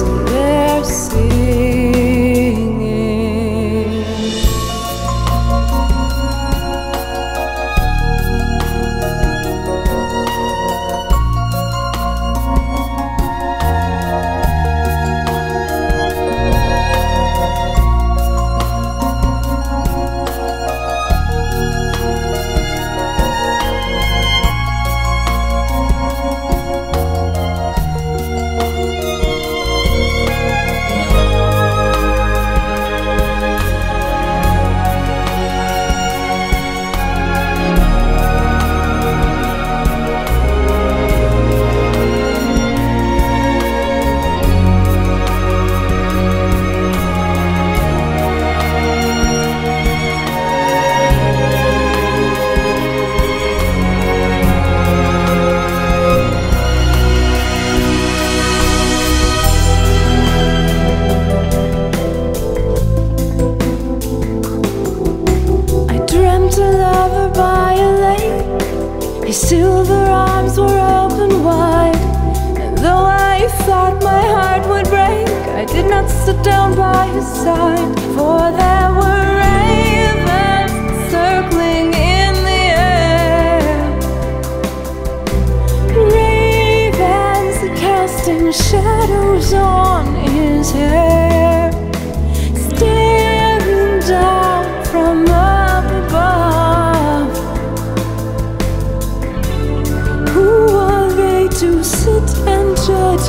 cease His silver arms were open wide. And though I thought my heart would break, I did not sit down by his side. For there were ravens circling in the air. Ravens casting shadows on